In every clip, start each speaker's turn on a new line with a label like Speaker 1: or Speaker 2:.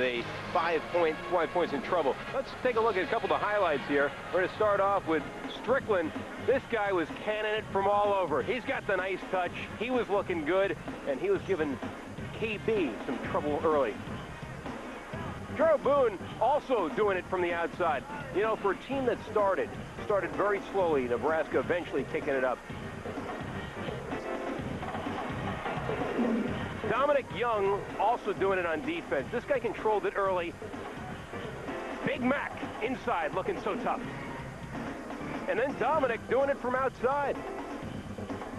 Speaker 1: a five point, five points in trouble. Let's take a look at a couple of the highlights here. We're going to start off with Strickland. This guy was canning it from all over. He's got the nice touch. He was looking good, and he was giving KB some trouble early. Drew Boone also doing it from the outside. You know, for a team that started, started very slowly, Nebraska eventually taking it up. Dominic Young also doing it on defense. This guy controlled it early. Big Mac inside looking so tough. And then Dominic doing it from outside.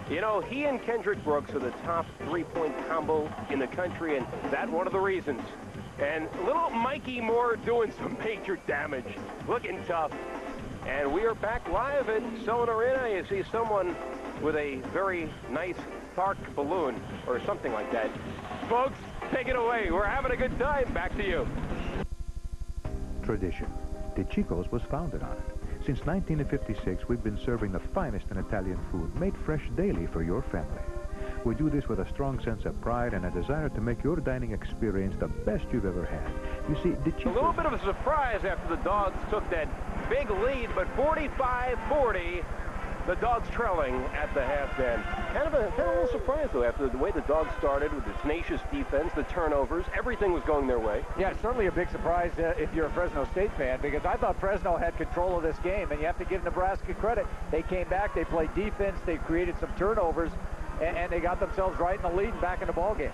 Speaker 1: You know, he and Kendrick Brooks are the top three-point combo in the country, and that's one of the reasons. And little Mikki Moore doing some major damage, looking tough. And we are back live at Selland Arena. You see someone with a very nice Shark balloon or something like that. Folks, take it away. We're having a good time. Back to you.
Speaker 2: Tradition. De Chico's was founded on it. Since 1956, we've been serving the finest in Italian food, made fresh daily for your family. We do this with a strong sense of pride and a desire to make your dining experience the best you've ever had. You see, De Chico's...
Speaker 1: A little bit of a surprise after the Dogs took that big lead, but 45-40, the Dogs trailing at the half end. Kind of a, kind of a little surprise, though, after the way the Dogs started with the tenacious defense, the turnovers, everything was going their way.
Speaker 3: Yeah, certainly a big surprise uh, if you're a Fresno State fan, because I thought Fresno had control of this game, and you have to give Nebraska credit. They came back, they played defense, they created some turnovers, and, and they got themselves right in the lead and back in the ball game.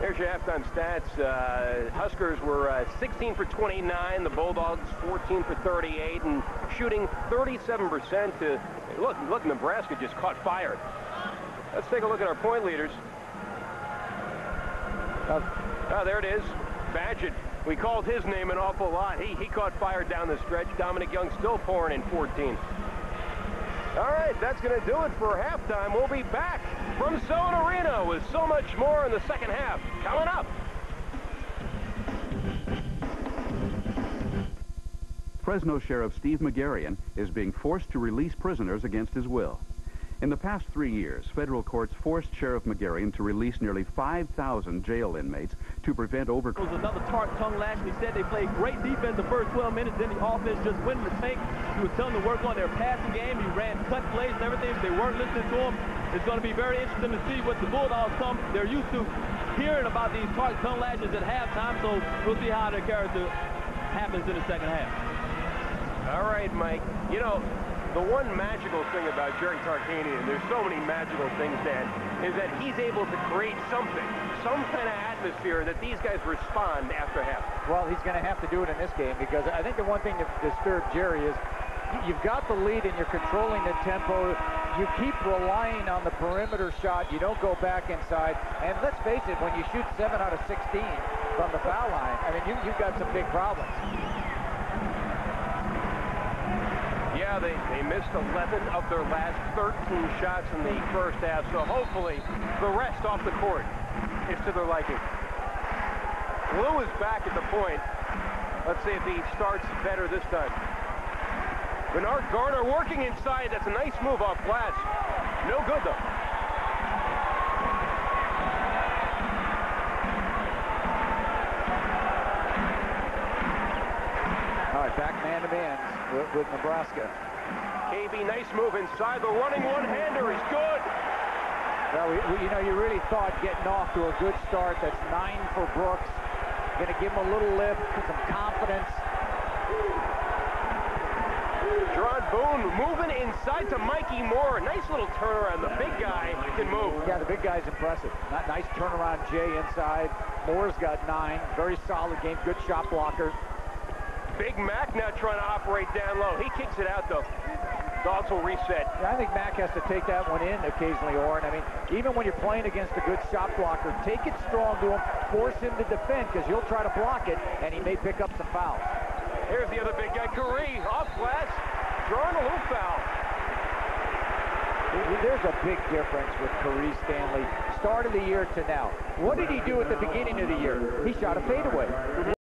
Speaker 1: There's your halftime stats. Uh, Huskers were uh, 16 for 29. The Bulldogs 14 for 38 and shooting 37% to look. Look, Nebraska just caught fire. Let's take a look at our point leaders. Uh, oh, there it is. Badgett. We called his name an awful lot. He, he caught fire down the stretch. Dominic Young still pouring in 14. All right, that's going to do it for halftime. We'll be back from Selland Arena with so much more in the second half. Coming up.
Speaker 4: Fresno Sheriff Steve Magarian is being forced to release prisoners against his will. In the past three years, federal courts forced Sheriff Magarian to release nearly 5,000 jail inmates to prevent overcrowding.
Speaker 5: It was another tart tongue lash. He said they played great defense the first 12 minutes, then the offense just went in the tank. He was telling them to work on their passing game. He ran cut plays and everything. If they weren't listening to him, it's going to be very interesting to see what the Bulldogs come. They're used to hearing about these tart tongue lashes at halftime, so we'll see how their character happens in the second half.
Speaker 1: All right, Mike. You know, the one magical thing about Jerry Tarkanian, there's so many magical things, Dan, is that he's able to create something, some kind of atmosphere that these guys respond after half.
Speaker 3: Well, he's going to have to do it in this game because I think the one thing that disturbed Jerry is you've got the lead and you're controlling the tempo. You keep relying on the perimeter shot. You don't go back inside. And let's face it, when you shoot 7 out of 16 from the foul line, I mean, you, you've got some big problems.
Speaker 1: Yeah, they, they missed 11 of their last 13 shots in the first half, so hopefully the rest off the court is to their liking. Lue is back at the point. Let's see if he starts better this time. Bernard Garner working inside. That's a nice move off glass. No good, though.
Speaker 3: All right, back man-to-man with, with Nebraska.
Speaker 1: KB, nice move inside. The running one-hander is good.
Speaker 3: Well, we, you know, you really thought getting off to a good start. That's nine for Brooks. Going to give him a little lift, some confidence.
Speaker 1: Jaron Boone moving inside to Mikki Moore. Nice little turnaround. The big guy can move.
Speaker 3: Yeah, the big guy's impressive. Nice turnaround, Jay, inside. Moore's got nine. Very solid game. Good shot blocker.
Speaker 1: Big Mac now trying to operate down low. He kicks it out, though. Dogs will reset.
Speaker 3: Yeah, I think Mac has to take that one in occasionally, Orrin. I mean, even when you're playing against a good shot blocker, take it strong to him, force him to defend, because he'll try to block it, and he may pick up some fouls.
Speaker 1: Here's the other big guy, Curry, off glass, drawing a little foul.
Speaker 3: There's a big difference with Curry Stanley, start of the year to now. What did he do at the beginning of the year? He shot a fadeaway.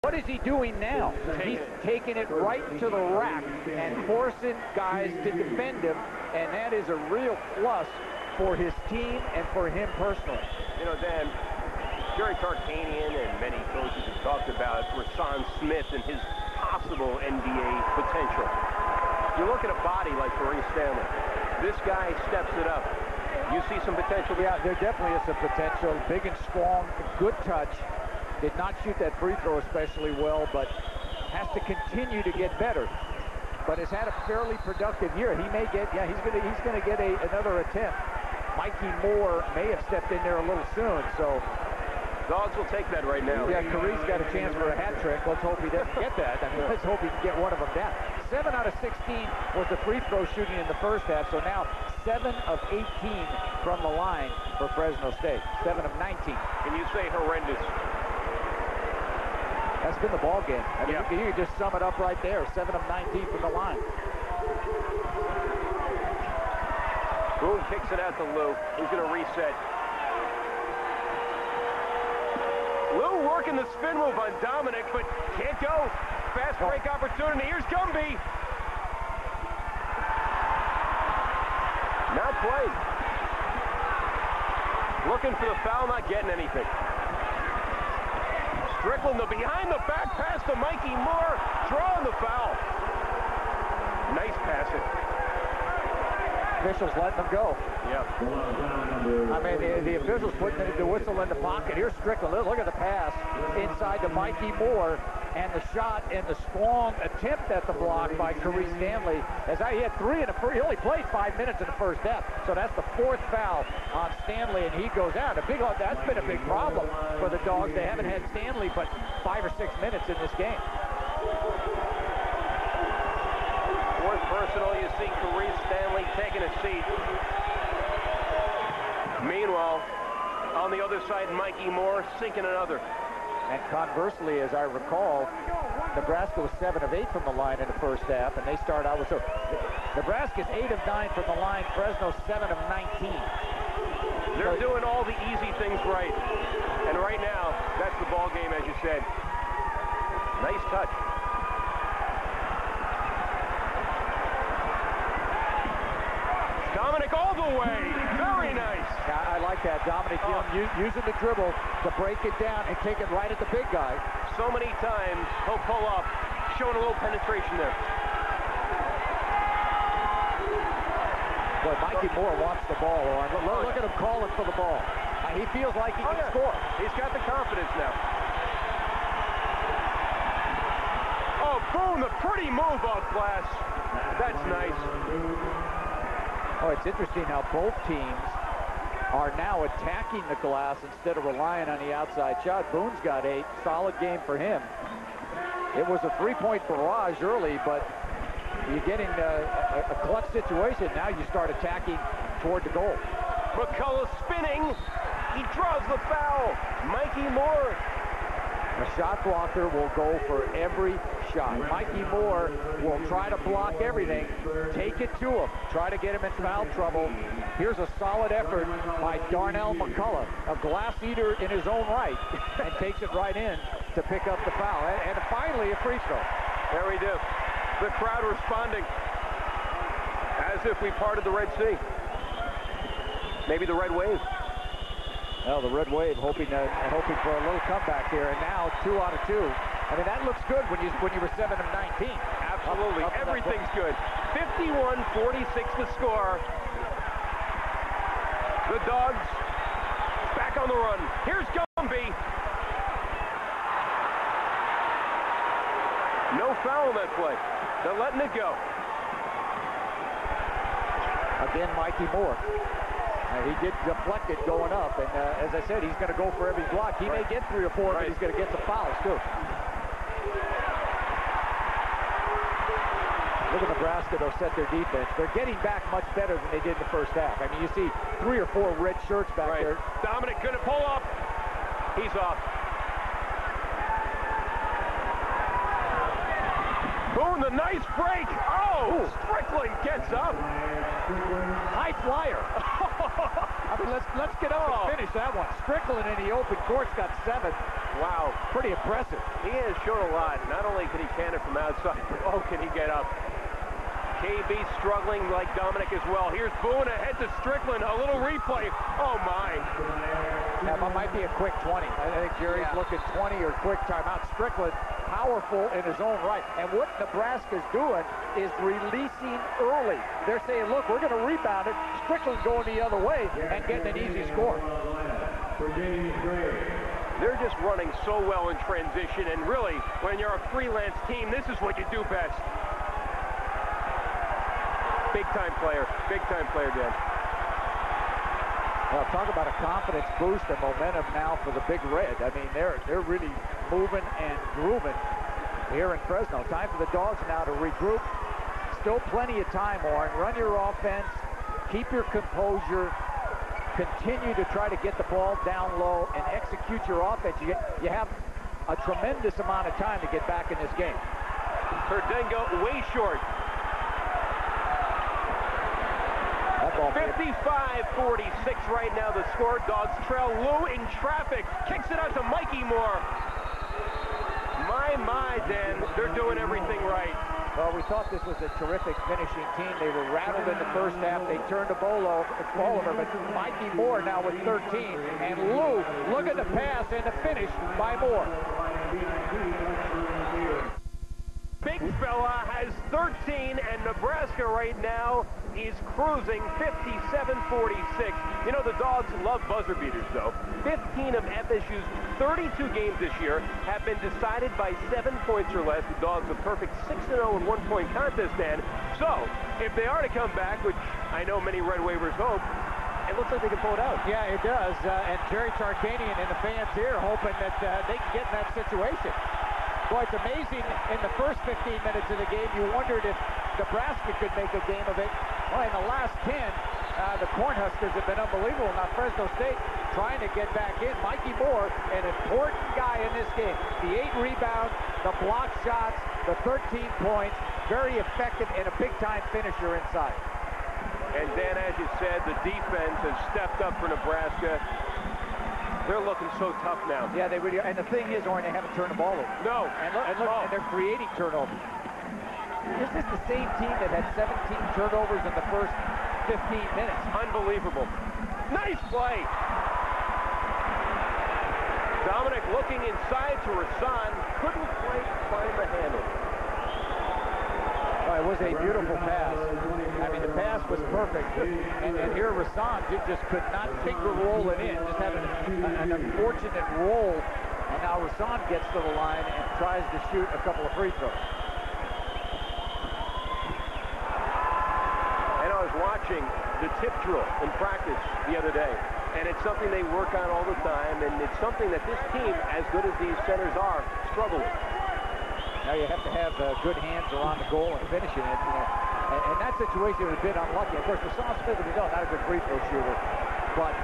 Speaker 3: What is he doing now? He's taking it right to the rack and forcing guys to defend him, and that is a real plus for his team and for him personally.
Speaker 1: You know, Dan, Jerry Tarkanian and many coaches have talked about Rasan Smith and his possible NBA potential. You look at a body like Kareem Stanley. This guy steps it up. You see some potential?
Speaker 3: Yeah, there definitely is some potential. Big and strong, good touch. Did not shoot that free throw especially well, but has to continue to get better. But has had a fairly productive year. He may get, yeah, he's gonna he's gonna get a, another attempt. Mikki Moore may have stepped in there a little soon, so
Speaker 1: Dogs will take that right now.
Speaker 3: Yeah, Kareem's got a chance for a hat trick. Let's hope he doesn't get that. I mean, let's hope he can get one of them down. 7 out of 16 was the free throw shooting in the first half, so now 7 of 18 from the line for Fresno State. 7 of 19.
Speaker 1: Can you say horrendous?
Speaker 3: That's been the ball game. I mean,
Speaker 1: Yeah.
Speaker 3: you, can, you can just sum it up right there. 7 of 19 from the line.
Speaker 1: Boone kicks it out to Lue. He's going to reset. Lue working the spin move on Dominic, but can't go. Fast break oh. opportunity. Here's Gumby. Not played. Looking for the foul, not getting anything. Strickland, the behind the back pass to Mikki Moore, drawing the foul. Nice passing.
Speaker 3: Officials letting them go.
Speaker 1: Yeah.
Speaker 3: I mean, the, the officials putting the, the whistle in the pocket. Here's Strickland. Look, look at the pass inside to Mikki Moore. And the shot and the strong attempt at the block by Kareem Stanley. As I he had three in the first, he only played five minutes in the first half. So that's the fourth foul on Stanley, and he goes out. A big, that's been a big problem for the Dogs. They haven't had Stanley but five or six minutes in this game.
Speaker 1: Personal, you see Kareem Stanley taking a seat. Meanwhile, on the other side, Mikki Moore sinking another.
Speaker 3: And conversely, as I recall, Nebraska was 7 of 8 from the line in the first half, and they start out with... So Nebraska's 8 of 9 from the line, Fresno 7 of 19.
Speaker 1: They're doing all the easy things right. And right now, that's the ball game, as you said. Nice touch. Dominic all the way. Very nice.
Speaker 3: Yeah, I like that. Dominic Young oh. u- using the dribble to break it down and take it right at the big guy.
Speaker 1: So many times he'll pull up, showing a little penetration there.
Speaker 3: Boy, Mikki Moore wants the ball. Look, look at him calling for the ball. He feels like he
Speaker 1: Oh,
Speaker 3: can
Speaker 1: yeah.
Speaker 3: score.
Speaker 1: He's got the confidence now. Oh, boom, the pretty move off glass. That's nice.
Speaker 3: Oh, it's interesting how both teams are now attacking the glass instead of relying on the outside shot. Boone's got eight. Solid game for him. It was a three-point barrage early, but you get in a, uh, a, a clutch situation. Now you start attacking toward the goal.
Speaker 1: McCullough spinning. He draws the foul. Mikki Moore.
Speaker 3: A shot blocker will go for every shot. Mikki Moore will try to block everything, take it to him, try to get him in foul trouble. Here's a solid effort by Darnell McCullough, a glass eater in his own right, and takes it right in to pick up the foul. And, and finally, a free throw.
Speaker 1: There we do. The crowd responding as if we parted the Red Sea. Maybe the Red Wave.
Speaker 3: Well, the Red Wave hoping uh, hoping for a little comeback here, and now two out of two. I mean, that looks good when you when you were seven of 19.
Speaker 1: Absolutely.
Speaker 3: Up- up
Speaker 1: Everything's good. 51-46 the score. The Dogs back on the run. Here's Gumby. No foul on that play. They're letting it go.
Speaker 3: Again, Mikki Moore. Uh, he did deflect it going up, and uh, as I said, he's going to go for every block. He may get three or four,
Speaker 1: Right.
Speaker 3: but he's going to get some fouls, too. Look at Nebraska, though, set their defense. They're getting back much better than they did in the first half. I mean, you see three or four red shirts back
Speaker 1: Right.
Speaker 3: there.
Speaker 1: Dominic gonna pull up. He's off. Boone, the nice break. Oh, Strickland gets up.
Speaker 3: High flyer. Let's let's get up
Speaker 1: Oh.
Speaker 3: and finish that one. Strickland in the open court's got seven.
Speaker 1: Wow.
Speaker 3: Pretty impressive.
Speaker 1: He has shown a lot. Not only can he can it from outside, but oh, can he get up? KB struggling like Dominic as well. Here's Boone ahead to Strickland. A little replay. Oh, my.
Speaker 3: That might be a quick 20. I think Jerry's yeah. looking 20 or quick timeout. Strickland, powerful in his own right. And what Nebraska's doing is releasing early. They're saying, look, we're going to rebound it. Strickland's going the other way and getting an easy score.
Speaker 1: They're just running so well in transition, and really, when you're a freelance team, this is what you do best. Big-time player, big-time player, Dan.
Speaker 3: Well, talk about a confidence boost and momentum now for the Big Red. I mean, they're they're really moving and grooving here in Fresno. Time for the Dogs now to regroup. Still plenty of time, Warren. Run your offense. Keep your composure continue to try to get the ball down low and execute your offense. You, you have a tremendous amount of time to get back in this game.
Speaker 1: Perdengo way short. 55-46 right now the score. Dogs trail Lue in traffic. Kicks it out to Mikki Moore. My, my, Dan, they're doing everything right.
Speaker 3: Well, we thought this was a terrific finishing team. They were rattled in the first half. They turned to Bolo, Bolivar, but Mikki Moore now with 13. And Lue, look at the pass and the finish by Moore.
Speaker 1: Big fella has 13, and Nebraska right now is cruising 57-46. You know, the Dogs love buzzer beaters, though. 15 of FSU's 32 games this year have been decided by seven points or less. The Dogs a perfect 6-0 in one-point contest, Dan. So, if they are to come back, which I know many Red Wavers hope, it looks like they can pull it out.
Speaker 3: Yeah, it does. Uh, and Jerry Tarkanian and the fans here hoping that uh, they can get in that situation. Boy, it's amazing. In the first 15 minutes of the game, you wondered if Nebraska could make a game of it. Well, in the last 10, uh, the Cornhuskers have been unbelievable. Now Fresno State trying to get back in. Mikki Moore, an important guy in this game. The eight rebounds, the block shots, the 13 points, very effective and a big-time finisher inside.
Speaker 1: And Dan, as you said, the defense has stepped up for Nebraska. They're looking so tough now.
Speaker 3: Yeah, they really are. And the thing is, Orin, they haven't turned the ball over.
Speaker 1: No.
Speaker 3: And look, and, look, and they're creating turnovers. This is the same team that had 17 turnovers in the first 15 minutes.
Speaker 1: Unbelievable. Nice play. Dominic looking inside to Rasan. Couldn't quite find the handle.
Speaker 3: Oh, it was a beautiful pass. I mean, the pass was perfect. And, and here Rasan just could not finger roll it in. Just having an unfortunate roll. And now Rasan gets to the line and tries to shoot a couple of free throws.
Speaker 1: The in practice the other day. And it's something they work on all the time. And it's something that this team, as good as these centers are, struggle with.
Speaker 3: Now you have to have uh, good hands around the goal and finishing it. You know. and, and that situation was a bit unlucky. Of course, Rasan Smith, we know, not a good free throw shooter, but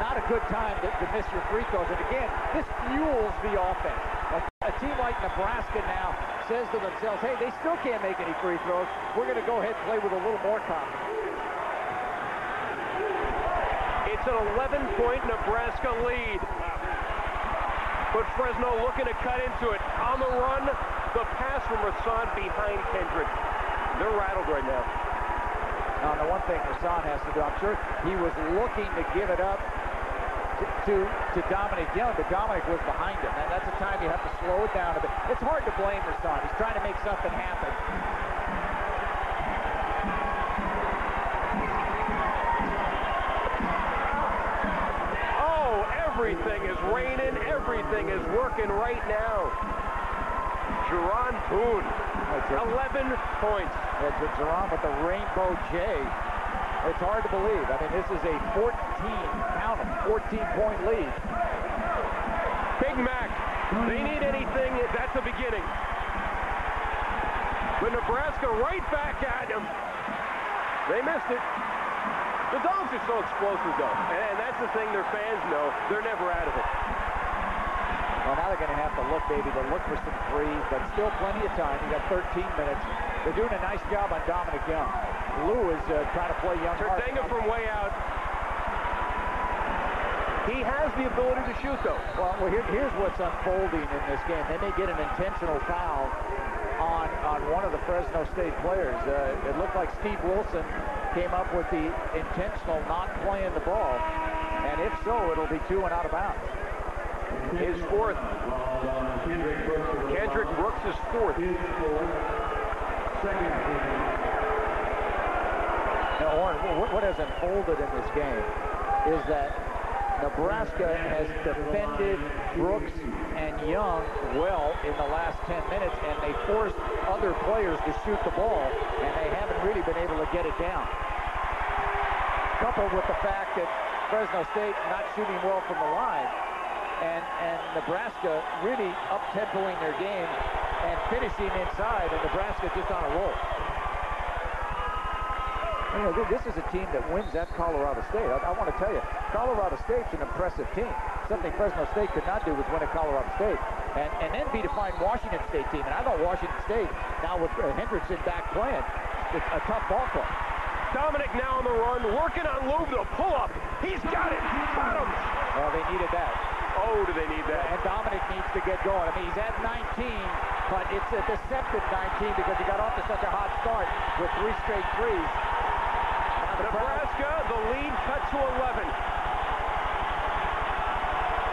Speaker 3: not a good time to, to miss your free throws. And again, this fuels the offense. A, a team like Nebraska now says to themselves, hey, they still can't make any free throws. We're going to go ahead and play with a little more confidence.
Speaker 1: It's an 11-point Nebraska lead. But Fresno looking to cut into it. On the run, the pass from Rasan behind Kendrick. They're rattled right now.
Speaker 3: Now, the one thing Rasan has to do, I'm sure he was looking to give it up to, to, Dominic Young, but Dominic was behind him. And that's a time you have to slow it down a bit. It's hard to blame Rasan. He's trying to make something happen.
Speaker 1: Oh, everything is raining. Everything is working right now. Jaron Boone, 11 points.
Speaker 3: Yeah, Jaron with the rainbow J. It's hard to believe. I mean, this is a 14, count 14-point lead.
Speaker 1: Big Mac, they need anything, that's the beginning. But Nebraska right back at them. They missed it. The Dogs are so explosive, though. And, that's the thing their fans know. They're never out of it.
Speaker 3: Well, now they're going to have to look, baby, to look for some threes, but still plenty of time. You got 13 minutes. They're doing a nice job on Dominic Young. Lue is uh, trying to play Young.
Speaker 1: Terdenga from way out. He has the ability to shoot, though.
Speaker 3: Well, well here, here's what's unfolding in this game. They may get an intentional foul on, on one of the Fresno State players. Uh, it looked like Steve Wilson came up with the intentional not playing the ball. And if so, it'll be two and out of bounds.
Speaker 1: His fourth. Kendrick Brooks is fourth.
Speaker 3: Now, Warren, what, what has unfolded in this game is that Nebraska has defended Brooks and Young well in the last 10 minutes, and they forced other players to shoot the ball, and they haven't really been able to get it down. Coupled with the fact that Fresno State not shooting well from the line, and, and Nebraska really up-tempoing their game and finishing inside, and Nebraska just on a roll. You know, this is a team that wins at Colorado State. I, I want to tell you, Colorado State's an impressive team. Something Fresno State could not do was win at Colorado State. And, and then be to find Washington State team. And I thought Washington State, now with Hendrickson back playing, it's a tough ball club.
Speaker 1: Dominic now on the run, working on Lube, the pull-up. He's got it. Got him.
Speaker 3: Well, they needed that.
Speaker 1: Oh, do they need that?
Speaker 3: And Dominic needs to get going. I mean, he's at 19, but it's a deceptive 19 because he got off to such a hot start with three straight threes.
Speaker 1: Nebraska, the lead cut to 11.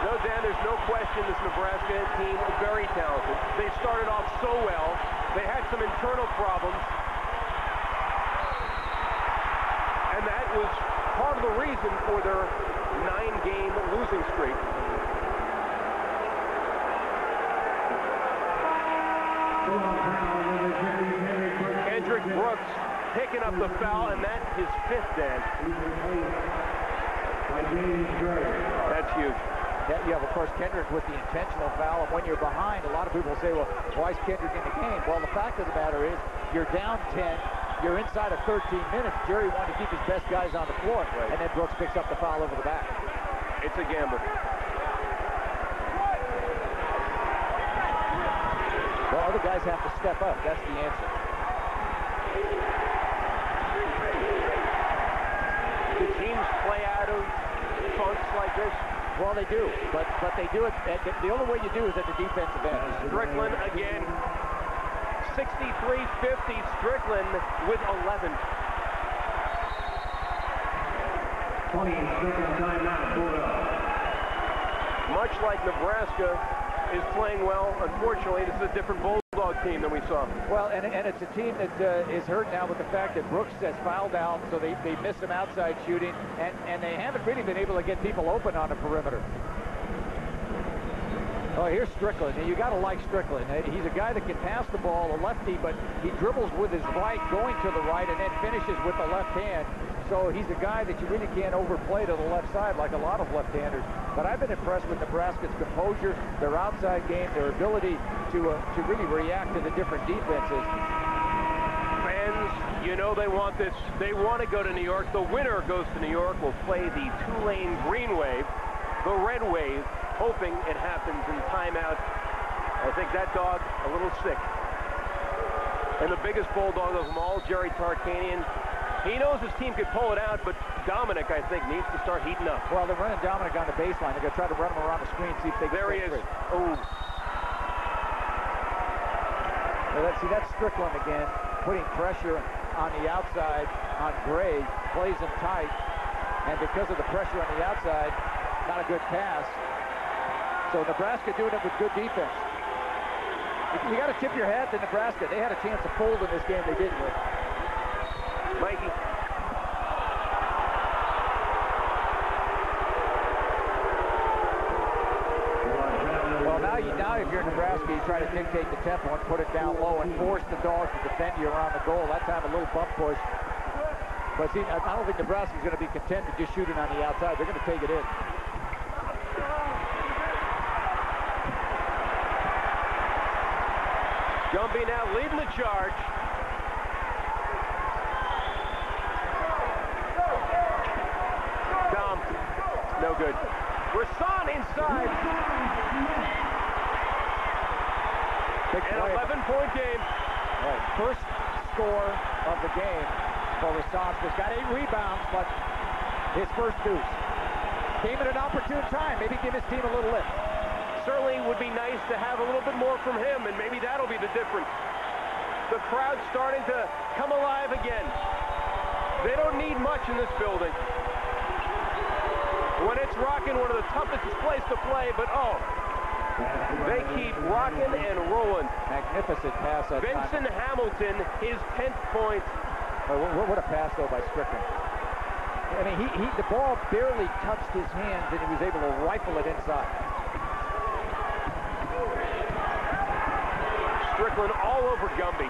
Speaker 1: No, Dan, there's no question this Nebraska team is very talented. They started off so well. They had some internal problems. And that was part of the reason for their nine-game losing streak. Kendrick Brooks picking up the foul, and that's his fifth, Dan. That's huge.
Speaker 3: Yeah, you have, of course, Kendrick with the intentional foul, and when you're behind, a lot of people say, well, why is Kendrick in the game? Well, the fact of the matter is, you're down 10, you're inside of 13 minutes. Jerry wanted to keep his best guys on the floor, right. and then Brooks picks up the foul over the back.
Speaker 1: It's a gamble.
Speaker 3: Well, other guys have to step up. That's the answer.
Speaker 1: Do teams play out of funks like this?
Speaker 3: Well, they do, but but they do it. At, the only way you do is at the defensive end.
Speaker 1: Uh, Strickland again, 63-50. Strickland with 11.
Speaker 6: 20 Strickland timeout.
Speaker 1: Much like Nebraska is playing well, unfortunately, this is a different Bulldog team than we saw.
Speaker 3: Well, and, and it's a team that uh, is hurt now with the fact that Brooks has fouled out, so they, they miss some outside shooting, and, and they haven't really been able to get people open on the perimeter. Oh, here's Strickland. You got to like Strickland. He's a guy that can pass the ball, a lefty, but he dribbles with his right, going to the right, and then finishes with the left hand. So he's a guy that you really can't overplay to the left side like a lot of left-handers. But I've been impressed with Nebraska's composure, their outside game, their ability to uh, to really react to the different defenses.
Speaker 1: Fans, you know they want this. They want to go to New York. The winner goes to New York. Will play the Tulane Green Wave, the Red Wave, hoping it happens in timeout. I think that dog a little sick. And the biggest bulldog of them all, Jerry Tarkanian, he knows his team could pull it out, but Dominic, I think, needs to start heating up.
Speaker 3: Well, they're running Dominic on the baseline. They're going to try to run him around the screen, see if they can
Speaker 1: There he is.
Speaker 3: Free.
Speaker 1: Oh.
Speaker 3: Let's see, that's Strickland again, putting pressure on the outside on Gray, plays him tight, and because of the pressure on the outside, not a good pass. So Nebraska doing it with good defense. You got to tip your hat to Nebraska. They had a chance to fold in this game. They didn't. Mikki. You try to dictate the tempo and put it down low and force the dogs to defend you around the goal. That time a little bump push. But see, I don't think Nebraska's going to be content to just shoot it on the outside. They're going to take it in.
Speaker 1: Gumby now leading the charge. 11-point game.
Speaker 3: Right. First score of the game for Rasan. Has got eight rebounds, but his first deuce. came at an opportune time. Maybe give his team a little lift.
Speaker 1: Certainly would be nice to have a little bit more from him, and maybe that'll be the difference. The crowd's starting to come alive again. They don't need much in this building. When it's rocking, one of the toughest places to play, but oh, they keep rocking and rolling.
Speaker 3: Magnificent pass time.
Speaker 1: Hamilton, his 10th point.
Speaker 3: Oh, what, what a pass, though, by Strickland. I mean, he, he, the ball barely touched his hands, and he was able to rifle it inside.
Speaker 1: Strickland all over Gumby.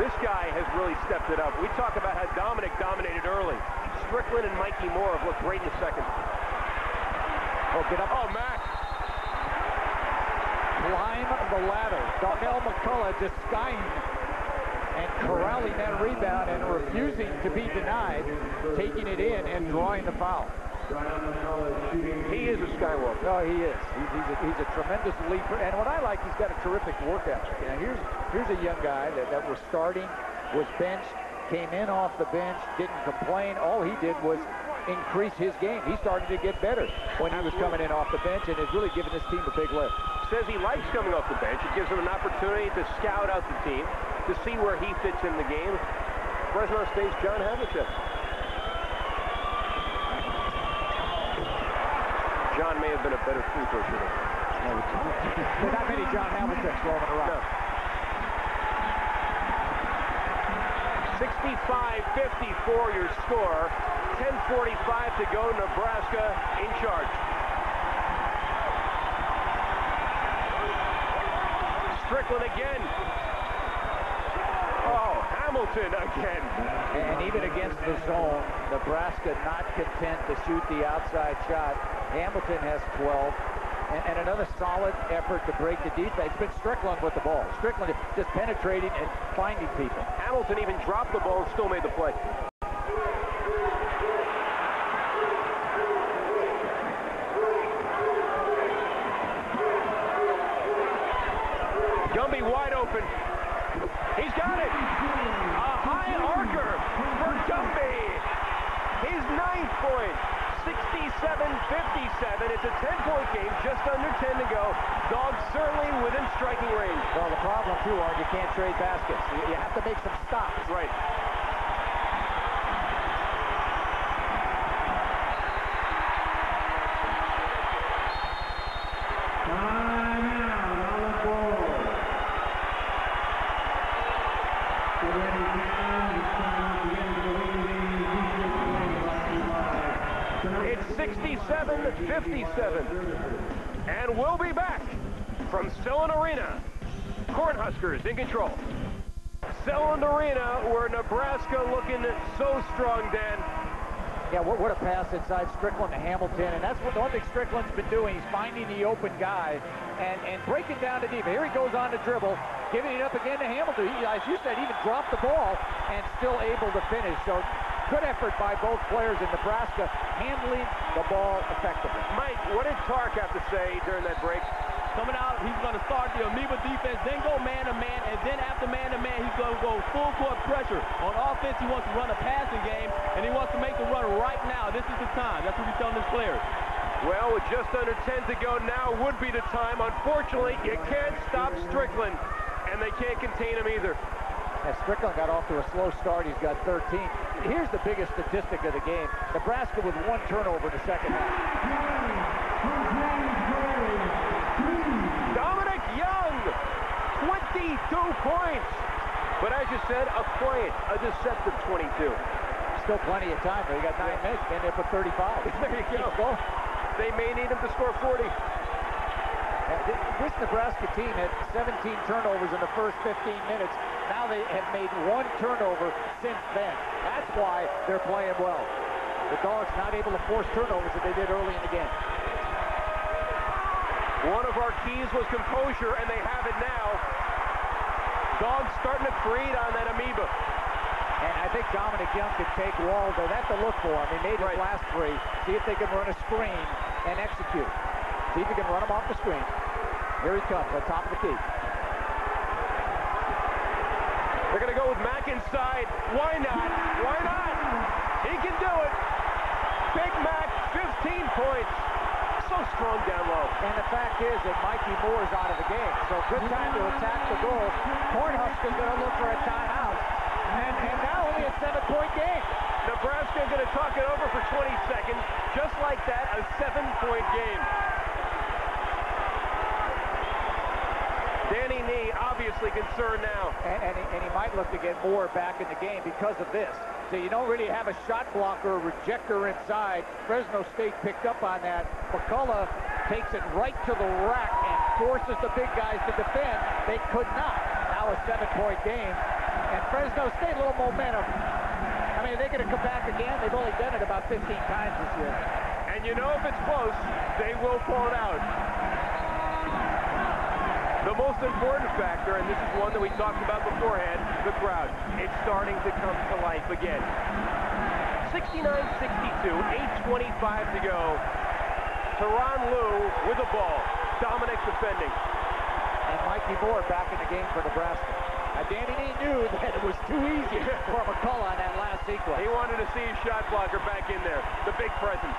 Speaker 1: This guy has really stepped it up. We talk about how Dominic dominated early. Strickland and Mikki Moore have looked great in the second.
Speaker 3: Oh, get up.
Speaker 1: Oh, Mac.
Speaker 3: Climb the ladder. Darnell McCullough just skying and corralling that rebound and refusing to be denied, taking it in and drawing the foul.
Speaker 1: He is a skywalker.
Speaker 3: No, he is. He's, he's, a, he's a tremendous leaper. And what I like, he's got a terrific work ethic. Now, here's, here's a young guy that, that was starting, was benched, came in off the bench, didn't complain. All he did was increase his game. He started to get better when he was coming in off the bench and has really given this team a big lift.
Speaker 1: Says he likes coming off the bench. It gives him an opportunity to scout out the team, to see where he fits in the game. Fresno State's John Havlicek. John may have been a better free throw shooter.
Speaker 3: There's not many John Havliceks rolling around.
Speaker 1: No. 65-54 your score. 10.45 to go. Nebraska in charge. Strickland again. Oh, Hamilton again.
Speaker 3: And even against the zone, Nebraska not content to shoot the outside shot. Hamilton has 12. And, and another solid effort to break the defense. It's been Strickland with the ball. Strickland just penetrating and finding people.
Speaker 1: Hamilton even dropped the ball and still made the play. Control. Selland Arena, where Nebraska looking so strong, Dan.
Speaker 3: Yeah, what, what a pass inside Strickland to Hamilton, and that's what the one thing Strickland's been doing. He's finding the open guy and, and breaking down to deep. Here he goes on to dribble, giving it up again to Hamilton. He, as you said, even dropped the ball and still able to finish. So good effort by both players in Nebraska handling the ball effectively.
Speaker 1: Mike, what did Tark have to say during that break?
Speaker 5: Coming out, he's going to start the amoeba defense, then go man-to-man, and then after man-to-man, he's going to go full court pressure. On offense, he wants to run a passing game, and he wants to make the run right now. This is the time. That's what he's telling his players.
Speaker 1: Well, with just under 10 to go, now would be the time. Unfortunately, you can't stop Strickland, and they can't contain him either.
Speaker 3: As Strickland got off to a slow start, he's got 13. Here's the biggest statistic of the game. Nebraska with one turnover in the second half.
Speaker 1: Dominic Young, 22 points. But as you said, a quiet, a deceptive 22.
Speaker 3: Still plenty of time, though. You got nine minutes. Been there for 35.
Speaker 1: There you go.
Speaker 3: Going.
Speaker 1: They may need him to score 40.
Speaker 3: Uh, This Nebraska team had 17 turnovers in the first 15 minutes. Now they have made one turnover since then. That's why they're playing well. The Dogs not able to force turnovers that they did early in the game.
Speaker 1: One of our keys was composure, and they have it now. Dogs starting to create on that amoeba.
Speaker 3: And I think Dominic Young can take Waldo. That's the look for him. He made his
Speaker 1: Right.
Speaker 3: last three. See if they can run a screen and execute. See if he can run him off the screen. Here he comes, on top of the key.
Speaker 1: They're going to go with Mack inside. Why not? Why not? He can do it. Big Mac, points. So strong down low.
Speaker 3: And the fact is that Mikki Moore's out of the game. So good time to attack the goal. Cornhusker's going to look for a timeout. And, and now only a seven-point game.
Speaker 1: Nebraska going to talk it over for 20 seconds. Just like that, a seven-point game. Danny Nee obviously concerned now.
Speaker 3: And, and, he, and he might look to get more back in the game because of this. So you don't really have a shot blocker, or rejector inside. Fresno State picked up on that. McCullough takes it right to the rack and forces the big guys to defend. They could not. Now a seven-point game. And Fresno State, a little momentum. I mean, they're going to come back again. They've only done it about 15 times this year.
Speaker 1: And you know if it's close, they will pull it out. The most important factor, and this is one that we talked about beforehand, the crowd. It's starting to come to life again. 69-62, 8.25 to go. Tyronn Lue with the ball. Dominic defending.
Speaker 3: And Mikki Moore back in the game for Nebraska. Now, Danny Nee knew that it was too easy for McCullough on that last sequence.
Speaker 1: He wanted to see his shot blocker back in there. The big presence.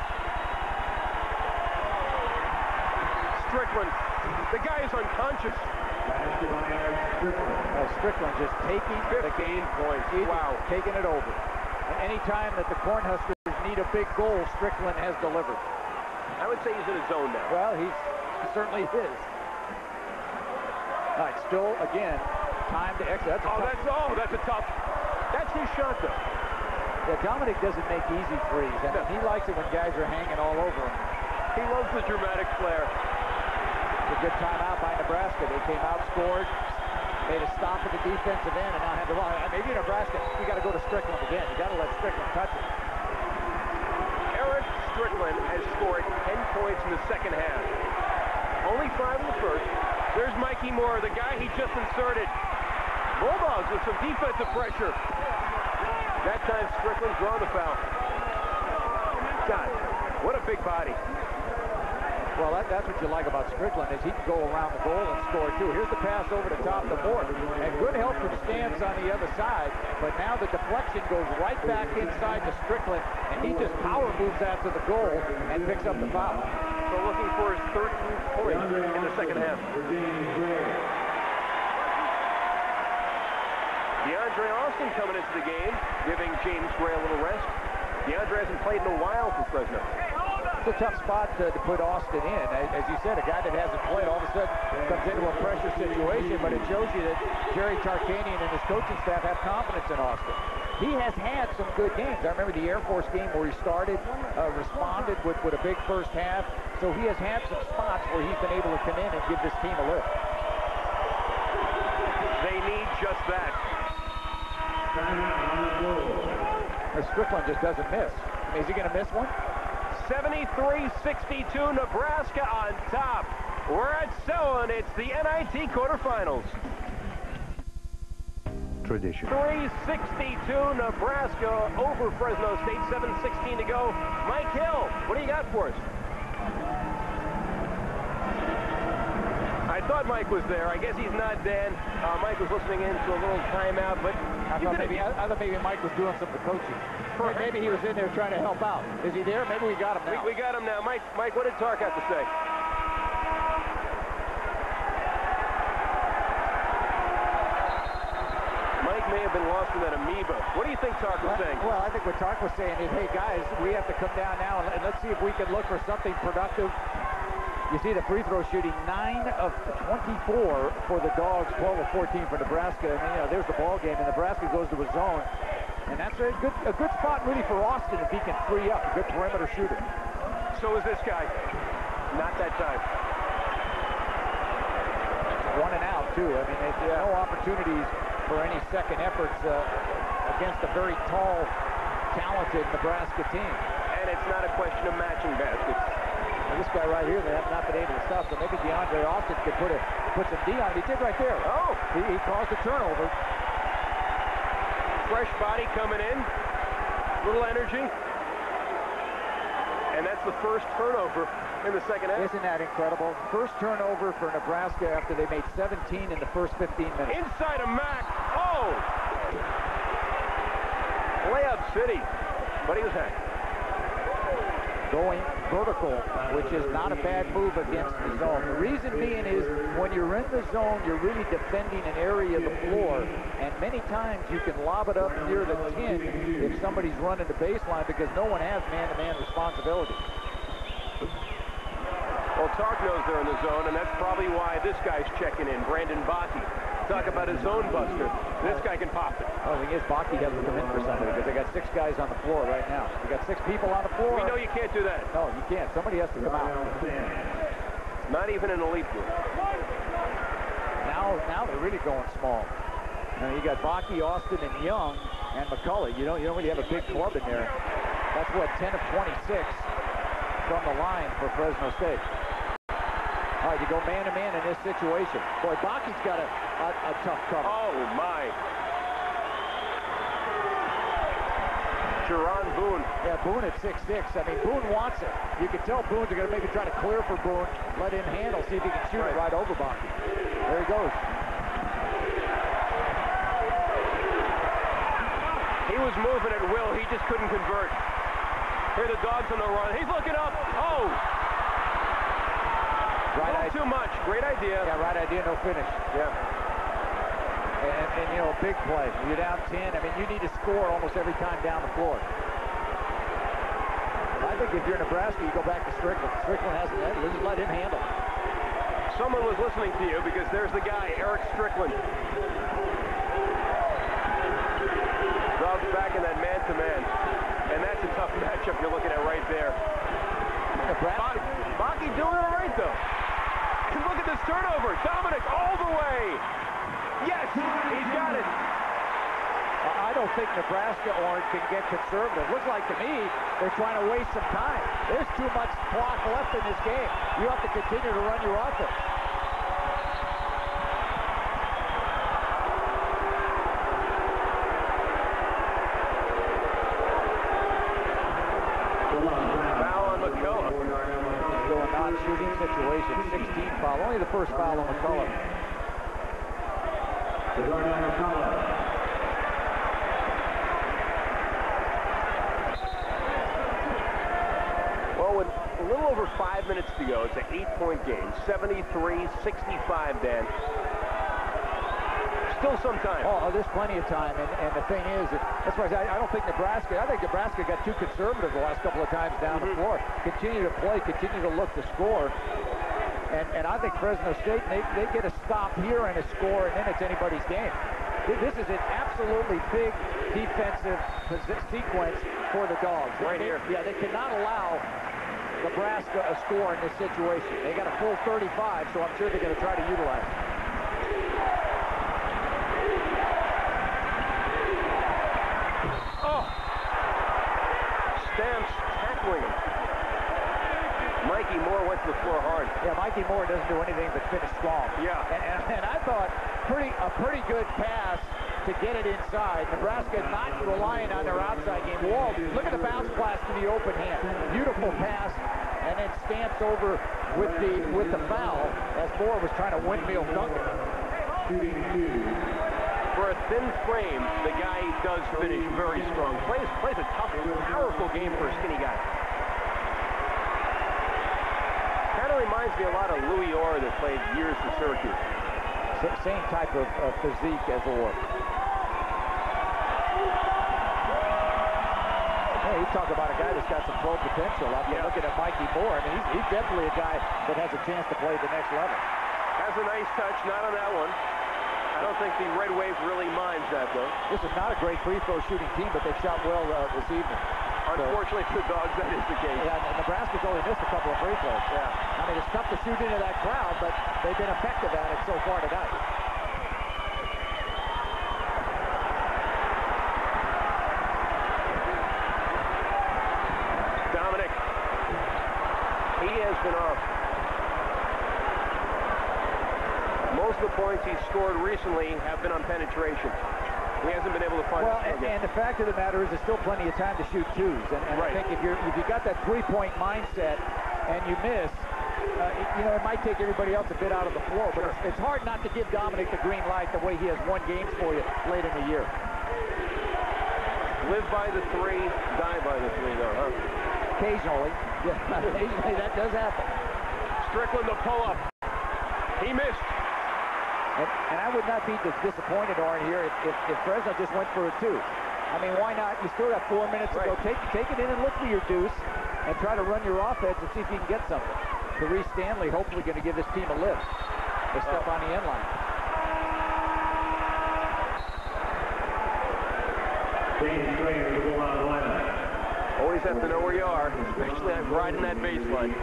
Speaker 1: Strickland. The guy is unconscious.
Speaker 3: Uh, Strickland just taking the game
Speaker 1: points.
Speaker 3: He's
Speaker 1: Wow.
Speaker 3: taking it over. And any time that the Cornhuskers need a big goal, Strickland has delivered.
Speaker 1: I would say he's in his zone now.
Speaker 3: Well, he's he certainly is. All right, still again, time to exit. That's
Speaker 1: Oh,
Speaker 3: tough-
Speaker 1: that's oh, that's a tough. That's his shot though.
Speaker 3: yeah, Dominic doesn't make easy threes. I mean, he likes it when guys are hanging all over him.
Speaker 1: He loves the dramatic flair.
Speaker 3: It's a good timeout by Nebraska. They came out, scored, made a stop at the defensive end, and now have the ball. Maybe Nebraska, you got to go to Strickland again. You got to let Strickland touch it.
Speaker 1: Strickland has scored 10 points in the second half. Only five in the first. There's Mikki Moore, the guy he just inserted. Bulldogs with some defensive pressure. That time Strickland drawn the foul. God, what a big body.
Speaker 3: Well, that, that's what you like about Strickland is he can go around the goal and score too. Here's the pass over the top to Moore. And good help from Stans on the other side. But now the deflection goes right back inside to Strickland. And he just power moves that to the goal and picks up the foul.
Speaker 1: So looking for his 13th point in the second half. DeAndre Austin coming into the game, giving James Gray a little rest. DeAndre hasn't played in a while for Fresno.
Speaker 3: It's a tough spot to, to put Austin in. As, you said, a guy that hasn't played all of a sudden comes into a pressure situation, but it shows you that Jerry Tarkanian and his coaching staff have confidence in Austin. He has had some good games. I remember the Air Force game where he started, uh, responded with, with a big first half. So he has had some spots where he's been able to come in and give this team a lift.
Speaker 1: They need just that.
Speaker 3: Strickland just doesn't miss. I mean, is he going to miss one?
Speaker 1: 73-62, Nebraska on top. We're at Selland. It's the NIT quarterfinals.
Speaker 2: Tradition.
Speaker 1: 362, Nebraska over Fresno State. 7.16 to go. Mike Hill, what do you got for us? I thought Mike was there. I guess he's not, Dan. Uh, Mike was listening in to a little timeout, but
Speaker 3: I thought, maybe. I, I thought maybe Mike was doing some of the coaching. Or maybe he was in there trying to help out. Is he there? Maybe we got him now.
Speaker 1: We, we got him now. Mike, Mike, what did Tark have to say? Mike may have been lost in that amoeba. What do you think Tark was saying?
Speaker 3: Well, I think what Tark was saying is, hey, guys, we have to come down now and, and let's see if we can look for something productive. You see the free throw shooting, 9 of 24 for the Dogs, 12 of 14 for Nebraska. And, you know, there's the ball game, and Nebraska goes to a zone. And that's a good, a good spot really for Austin if he can free up. A good perimeter shooter.
Speaker 1: So is this guy. Not that time.
Speaker 3: One and out, too. I mean, there's no opportunities for any second efforts uh, against a very tall, talented Nebraska team.
Speaker 1: And it's not a question of matching baskets.
Speaker 3: This guy right here, they have not been able to stop. So maybe DeAndre Austin could put a put some D on it. He did right there.
Speaker 1: Oh,
Speaker 3: He, he caused a turnover.
Speaker 1: Fresh body coming in. Little energy. And that's the first turnover in the second half.
Speaker 3: Isn't that incredible? First turnover for Nebraska after they made 17 in the first 15 minutes.
Speaker 1: Inside of Mack. Oh! Layup City. But he was hacked.
Speaker 3: Going vertical, which is not a bad move against the zone. The reason being is when you're in the zone, you're really defending an area of the floor, and many times you can lob it up near the 10 if somebody's running the baseline because no one has man-to-man -man responsibility.
Speaker 1: Well, Tark knows they're in the zone, and that's probably why this guy's checking in, Brandon Bakke. Talk about his zone buster. This guy can pop it.
Speaker 3: Oh, well, the thing is, has to come in for somebody because they got six guys on the floor right now. They got six people on the floor.
Speaker 1: We know you can't do that.
Speaker 3: No, you can't. Somebody has to come out.
Speaker 1: Not even an elite group.
Speaker 3: Now, now they're really going small. You, know, you got Bakke, Austin, and Young, and McCullough. You don't, you don't really have a big club in there. That's what 10 of 26 from the line for Fresno State. You go man-to-man -man in this situation. Boy, Bakke's got a, a, a tough cover.
Speaker 1: Oh, my. Jaron Boone.
Speaker 3: Yeah, Boone at 6'6". I mean, Boone wants it. You can tell Boone's going to maybe try to clear for Boone, let him handle, see if he can shoot right. it right over Bakke. There he goes.
Speaker 1: He was moving at will. He just couldn't convert. Here the dogs on the run. He's looking up. Oh!
Speaker 3: Right
Speaker 1: too much. Great idea.
Speaker 3: Yeah, right idea, no finish.
Speaker 1: Yeah.
Speaker 3: And, and, you know, big play. You're down 10. I mean, you need to score almost every time down the floor. I think if you're Nebraska, you go back to Strickland. Strickland hasn't let, just let him handle.
Speaker 1: Someone was listening to you because there's the guy, Erick Strickland. Dogs back in that man-to-man. -man. And that's a tough matchup you're looking at right there.
Speaker 3: Nebraska.
Speaker 1: Bakke doing all right, though. And look at this turnover. Dominick all the way. Yes, he's got it.
Speaker 3: I don't think Nebraska Orange can get conservative. Looks like to me they're trying to waste some time. There's too much clock left in this game. You have to continue to run your offense. shooting situation. 16 foul. Only the first foul on McCullough.
Speaker 1: Well, with a little over five it's an eight-point game. 73-65, Dan still some time.
Speaker 3: Oh, there's plenty of time, and, and the thing is, that's why I, I, don't think Nebraska, I think Nebraska got too conservative the last couple of times down mm -hmm. the floor. Continue to play, continue to look to score. And, and I think Fresno State, they, they get a stop here and a score, and then it's anybody's game. This is an absolutely big defensive sequence for the Dogs.
Speaker 1: Right
Speaker 3: they,
Speaker 1: here.
Speaker 3: Yeah, they cannot allow Nebraska a score in this situation. They got a full 35, so I'm sure they're going to try to utilize it. Oh! Stamps tackling.
Speaker 1: Mikki Moore went to the floor hard.
Speaker 3: Yeah, Mikki Moore doesn't do anything but finish strong.
Speaker 1: Yeah.
Speaker 3: And, and, and I thought pretty a pretty good pass to get it inside. Nebraska not relying on their outside game. Wall, look at the bounce pass to the open hand. Beautiful pass, and then stamps over with the with the foul as Moore was trying to windmill dunk it.
Speaker 1: For a thin frame, the guy does finish very strong. Plays plays a tough, powerful game for a skinny guy Kind of reminds me a lot of Louis Orr that played years for Syracuse.
Speaker 3: Same type of, of physique as Orr. Guy that's got some potential. After yeah. looking at Mikki Moore, I mean, he's, he's definitely a guy that has a chance to play the next level.
Speaker 1: Has a nice touch, not on that one. I don't think the Red Wave really minds that, though.
Speaker 3: This is not a great free throw shooting team, but they shot well uh, this evening.
Speaker 1: Unfortunately for the Dogs, that is the case.
Speaker 3: Yeah, Nebraska's only missed a couple of free throws.
Speaker 1: Yeah.
Speaker 3: I mean, it's tough to shoot into that crowd, but they've been effective at it so far tonight.
Speaker 1: Dominick. He has been off. Most of the points he's have been on penetration. He hasn't been able to find
Speaker 3: well, and, and, the fact of the matter is there's still plenty of time to shoot twos. And, and
Speaker 1: right.
Speaker 3: I think if you're if you got that three-point mindset and you miss, uh, you know, it might take everybody else a bit out of the flow. But it's, it's, hard not to give Dominick the green light the way he has won games for you late in the year.
Speaker 1: Live by the three, die by the three, though, huh?
Speaker 3: Occasionally. Yeah, occasionally that does happen.
Speaker 1: Strickland the pull-up. He missed.
Speaker 3: And, and, I would not be disappointed, Arn, here if, if, if, Fresno just went for a two. I mean, why not? You still got four minutes right. to go. Take, take it in and look for your deuce and try to run your offense and see if you can get something. Therese Stanley hopefully going to give this team a lift. They step oh. on the end line.
Speaker 1: Always have to know where you are, especially I'm riding that baseline.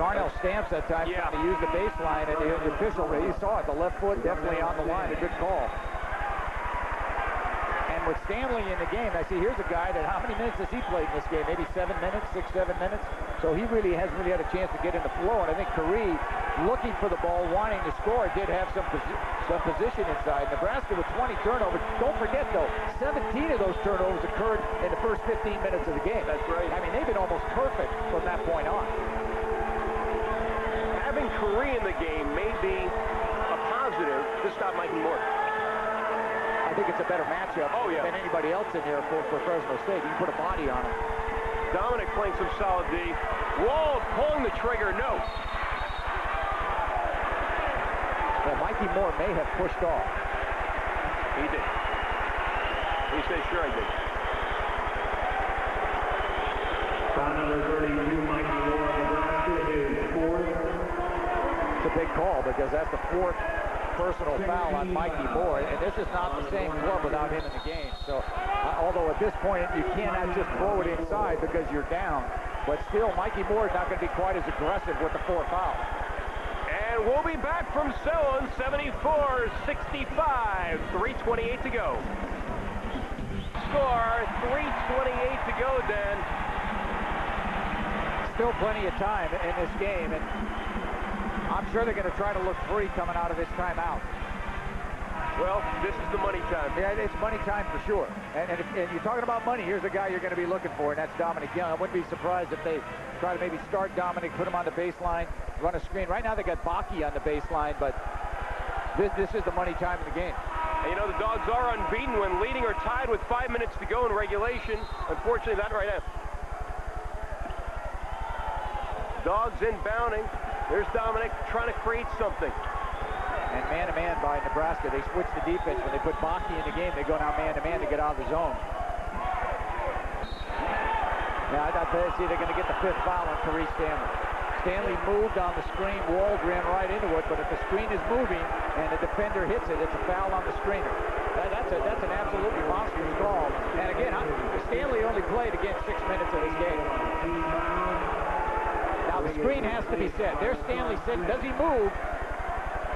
Speaker 3: Darnell Stamps that time yeah. trying to use the baseline, and the, the official, he saw it. The left foot definitely on the line. A good call. And with Stanley in the game, I see here's a guy that how many minutes has he played in this game? Maybe seven minutes, six, seven minutes. So he really hasn't really had a chance to get in the flow. And I think Caree, looking for the ball, wanting to score, did have some posi some position inside. Nebraska with 20 turnovers. Don't forget though, 17 of those turnovers occurred in the first 15 minutes of the game.
Speaker 1: That's right.
Speaker 3: I mean, they've been almost perfect from that point on.
Speaker 1: Having in the game may be a positive to stop Mikki Moore.
Speaker 3: I think it's a better matchup
Speaker 1: oh, yeah.
Speaker 3: than anybody else in there for, for Fresno State. You can put a body on him.
Speaker 1: Dominic playing some solid D. Wall pulling the trigger, no.
Speaker 3: Well, Mikki Moore may have pushed off.
Speaker 1: He did. He says, sure I did.
Speaker 6: Foul number 32,
Speaker 3: call because that's the fourth personal foul on Mikki Moore, and this is not the same club without him in the game. So, uh, although at this point you cannot just throw it inside because you're down, but still Mikki Moore is not going to be quite as aggressive with the four foul.
Speaker 1: And we'll be back from Selland, 74-65, 3.28 to go. Score, 3.28 to go, Dan.
Speaker 3: Still plenty of time in this game, and I'm sure they're going to try to look free coming out of this timeout.
Speaker 1: Well, this is the money time.
Speaker 3: Yeah, it's money time for sure. And, and, if, and, you're talking about money, here's a guy you're going to be looking for, and that's Dominick Young. I wouldn't be surprised if they try to maybe start Dominick, put him on the baseline, run a screen. Right now they got Baki on the baseline, but this, this is the money time of the game.
Speaker 1: And you know, the Dogs are unbeaten when leading or tied with five minutes to go in regulation. Unfortunately, that right now. Dogs inbounding. There's Dominick trying to create something.
Speaker 3: And man-to-man -man by Nebraska. They switch the defense. When they put Baki in the game, they go now man-to-man -to, -man to get out of the zone. Now, I thought they see they're going to get the fifth foul on Therese Stanley. Stanley moved on the screen. Wald ran right into it, but if the screen is moving and the defender hits it, it's a foul on the screener. That, that's, a, that's an absolutely monstrous call. And again, I, Stanley only played, again, six minutes of this game. Screen has to be set. There's Stanley sitting. Does he move?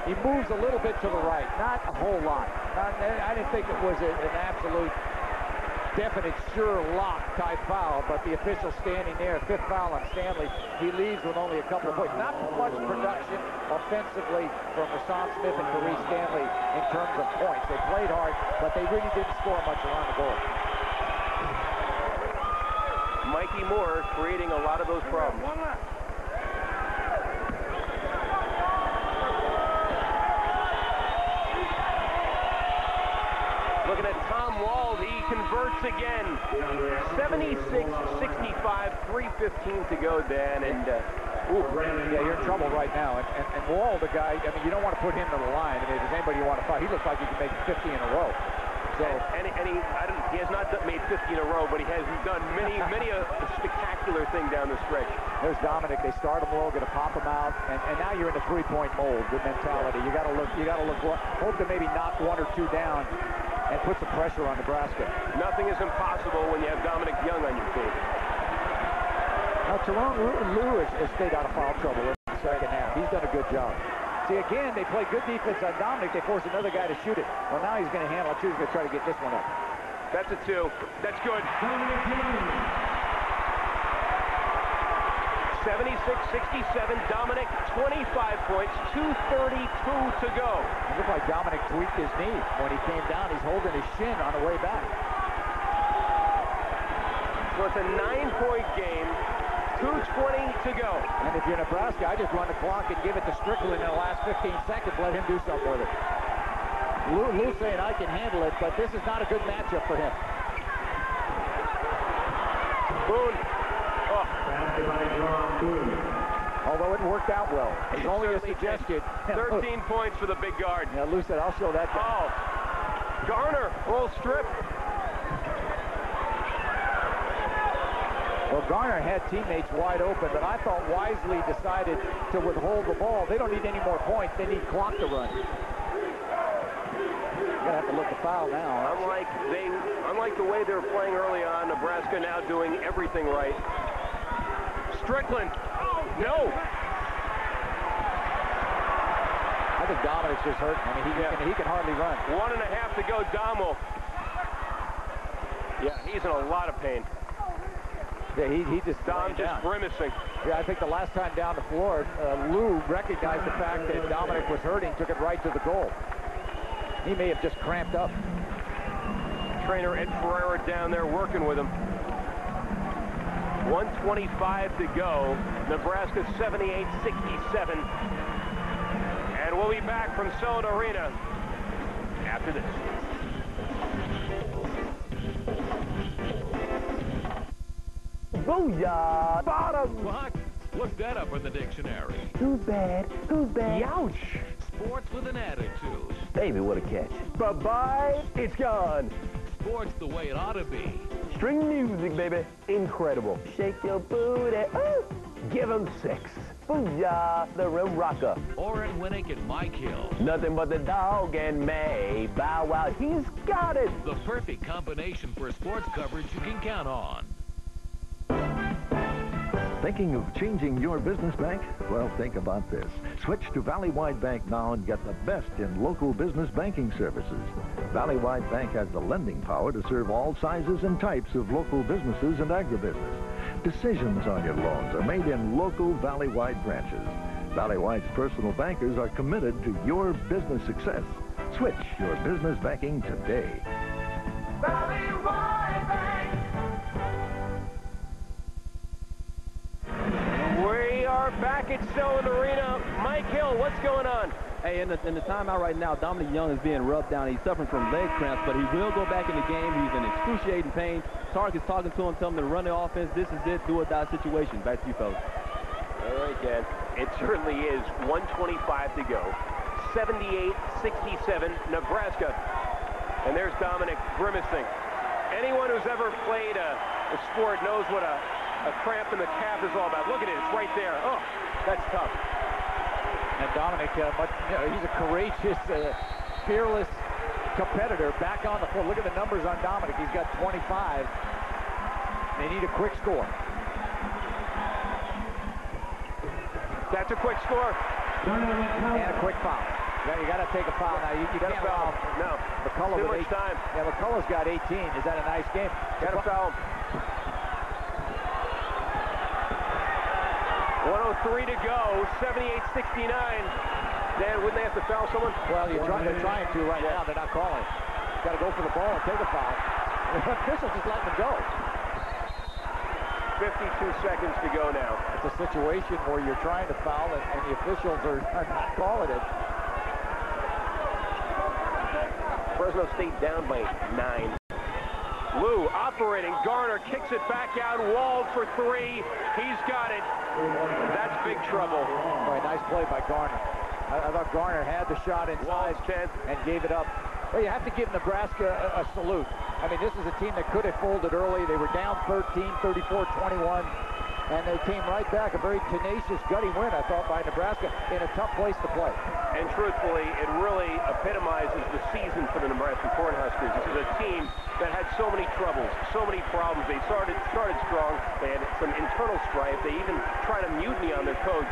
Speaker 3: He moves a little bit to the right, not a whole lot. Not, I didn't think it was a, an absolute definite sure lock type foul, but the official standing there, fifth foul on Stanley, he leaves with only a couple of points. Not much production offensively from Rashawn Smith and Therese Stanley in terms of points. They played hard, but they really didn't score much around the goal.
Speaker 1: Mikki Moore creating a lot of those problems. Converts again. 76-65, 3.15 to go, Dan. And, uh,
Speaker 3: ooh, yeah, you're in trouble right now. And, and, and Wall, the guy, I mean, you don't want to put him to the line. I mean, if there's anybody you want to fight, he looks like he can make 50 in a row.
Speaker 1: So, and, and he, he has not made 50 in a row, but he has done many, many a, a spectacular thing down the stretch.
Speaker 3: There's Dominick. They start him low, going to pop him out, and, and now you're in a three-point mold with mentality. You got to look. You got to look. Hope to maybe knock one or two down and put some pressure on Nebraska.
Speaker 1: Nothing is impossible when you have Dominick Young on your team.
Speaker 3: Now, Tyrone Lewis has stayed out of foul trouble in the second half. He's done a good job. See, again, they play good defense on Dominick. They force another guy to shoot it. Well, now he's going to handle it, too. He's going to try to get this one up.
Speaker 1: That's a two. That's good. 76-67. Dominick, 25 points, 2.32 to go.
Speaker 3: It looked like Dominick tweaked his knee when he came down. He's holding his shin on the way back.
Speaker 1: So it's a nine-point game. 2.20 to go.
Speaker 3: And if you're Nebraska, I just run the clock and give it to Strickland in the last 15 seconds. Let him do something with it. Lue, Lue saying I can handle it, but this is not a good matchup for him.
Speaker 1: Boone.
Speaker 3: Although it worked out well. It's
Speaker 1: It
Speaker 3: only a
Speaker 1: certainly did.
Speaker 3: suggestion.
Speaker 1: 13 points for the big guard.
Speaker 3: Yeah, Lue said, I'll show that to
Speaker 1: Oh, Garner, roll strip.
Speaker 3: Well, Garner had teammates wide open, but I thought wisely decided to withhold the ball. They don't need any more points. They need clock to run. You're gonna have to look the foul now.
Speaker 1: Unlike they, unlike the way they were playing early on, Nebraska now doing everything right. Strickland. No.
Speaker 3: I think Dominick's just hurt. I mean, he,
Speaker 1: Yeah.
Speaker 3: can, he can hardly run.
Speaker 1: One and a half to go, Dommel. Yeah, he's in a lot of pain.
Speaker 3: Yeah, he, he just
Speaker 1: Dom just
Speaker 3: down.
Speaker 1: grimacing.
Speaker 3: Yeah, I think the last time down the floor, uh, Lue recognized the fact that Dominick was hurting, took it right to the goal. He may have just cramped up.
Speaker 1: Trainer Ed Ferreira down there working with him. 125 to go. Nebraska 78-67. And we'll be back from Selland Arena after this.
Speaker 7: Booyah! Bottom!
Speaker 8: What? Look that up in the dictionary.
Speaker 7: Who's bad? Who's bad?
Speaker 1: Youch!
Speaker 8: Sports with an attitude.
Speaker 7: Baby, what a catch. Bye-bye. It's gone.
Speaker 8: Sports the way it ought to be.
Speaker 7: String music, baby. Incredible. Shake your booty. Ooh. Give 'em six. Booyah! The Rim Rocker.
Speaker 8: Orrin Winnick and Mike Hill.
Speaker 7: Nothing but the dog and May. Bow wow. He's got it.
Speaker 8: The perfect combination for sports coverage you can count on.
Speaker 9: Thinking of changing your business bank? Well, think about this. Switch to Valleywide Bank now and get the best in local business banking services. Valleywide Bank has the lending power to serve all sizes and types of local businesses and agribusiness. Decisions on your loans are made in local Valleywide branches. Valleywide's personal bankers are committed to your business success. Switch your business banking today.
Speaker 1: We back at Selland Arena. Mike Hill, what's going on?
Speaker 5: Hey, in the, in the timeout right now, Dominick Young is being rubbed down. He's suffering from leg cramps, but he will go back in the game. He's in excruciating pain. Tark is talking to him, telling him to run the offense. This is it, do or die situation. Back to you, fellas.
Speaker 1: All right, Dan. It certainly is. 125 to go. 78-67, Nebraska. And there's Dominick grimacing. Anyone who's ever played a, a sport knows what a, a cramp in the calf is all about. Look at it. It's right there. Oh, that's tough.
Speaker 3: And Dominick, uh, much, you know, he's a courageous, uh, fearless competitor back on the floor. Look at the numbers on Dominick. He's got 25. They need a quick score.
Speaker 1: That's a quick score.
Speaker 3: And a quick foul. Yeah, you got to take a foul now. You, you
Speaker 1: Got to foul. No.
Speaker 3: McCullough
Speaker 1: Too much
Speaker 3: eight-
Speaker 1: time.
Speaker 3: Yeah, McCullough's got 18. Is that a nice game?
Speaker 1: Got to foul. 103 to go. 78-69. Dan, wouldn't they have to foul someone?
Speaker 3: Well, you're trying, they're trying to right now. They're not calling. Got to go for the ball and take a foul. The official just letting them go.
Speaker 1: 52 seconds to go now.
Speaker 3: It's a situation where you're trying to foul and, and the officials are, are not calling it.
Speaker 1: Fresno State down by nine. Lue operating. Garner kicks it back out. Walled for three. He's got it. That's big trouble.
Speaker 3: Boy, nice play by Garner. I, I thought Garner had the shot inside and gave it up. Well, you have to give Nebraska a, a salute. I mean, this is a team that could have folded early. They were down 13, 34, 21. And they came right back. A very tenacious, gutty win, I thought, by Nebraska in a tough place to play.
Speaker 1: And truthfully, it really epitomizes the season for the Nebraska Cornhuskers. This is a team that had so many troubles, so many problems. They started started strong. They had some internal strife. They even tried a mutiny on their coach.